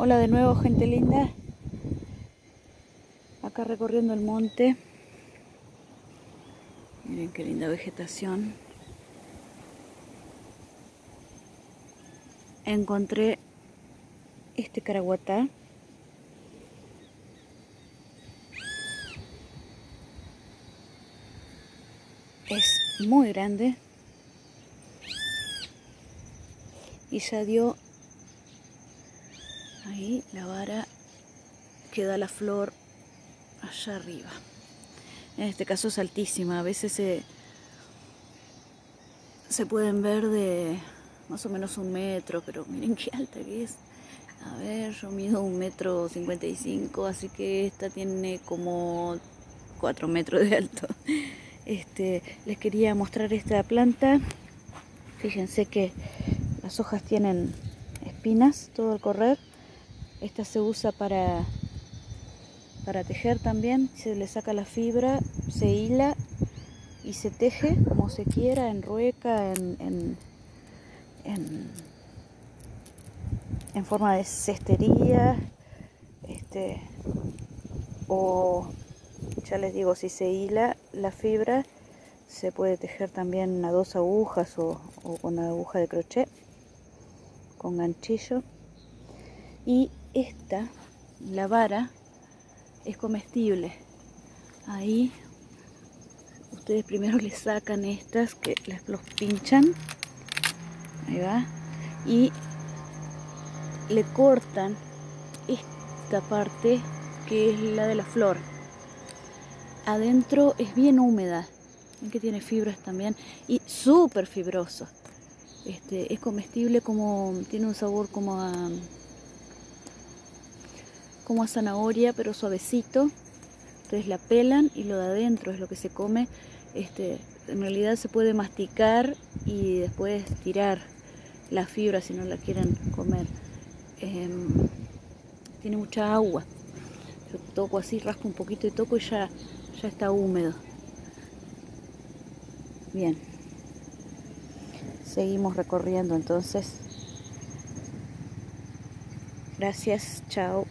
Hola de nuevo gente linda. Acá recorriendo el monte. Miren qué linda vegetación. Encontré este caraguatá. Es muy grande. Y ya dio Ahí la vara queda la flor allá arriba. En este caso es altísima. A veces se, se pueden ver de más o menos un metro, pero miren qué alta que es. A ver, yo mido un metro cincuenta y cinco, así que esta tiene como cuatro metros de alto. Este, les quería mostrar esta planta. Fíjense que las hojas tienen espinas todo el correr esta se usa para, para tejer también. Se le saca la fibra, se hila y se teje como se quiera, en rueca, en, en, en, forma de cestería. Este, o ya les digo, si se hila la fibra, se puede tejer también a dos agujas o, o con aguja de crochet, con ganchillo. Y esta, la vara, es comestible. Ahí ustedes primero le sacan estas que los pinchan. Ahí va. Y le cortan esta parte que es la de la flor. Adentro es bien húmeda. Ven que tiene fibras también. Y súper fibroso. Este, es comestible como, tiene un sabor como a como a zanahoria, pero suavecito. Entonces la pelan y lo de adentro es lo que se come. Este, en realidad se puede masticar y después tirar la fibra si no la quieren comer. Em, tiene mucha agua. Yo toco así, raspo un poquito y toco y ya, ya está húmedo. Bien. Seguimos recorriendo entonces. Gracias, chao.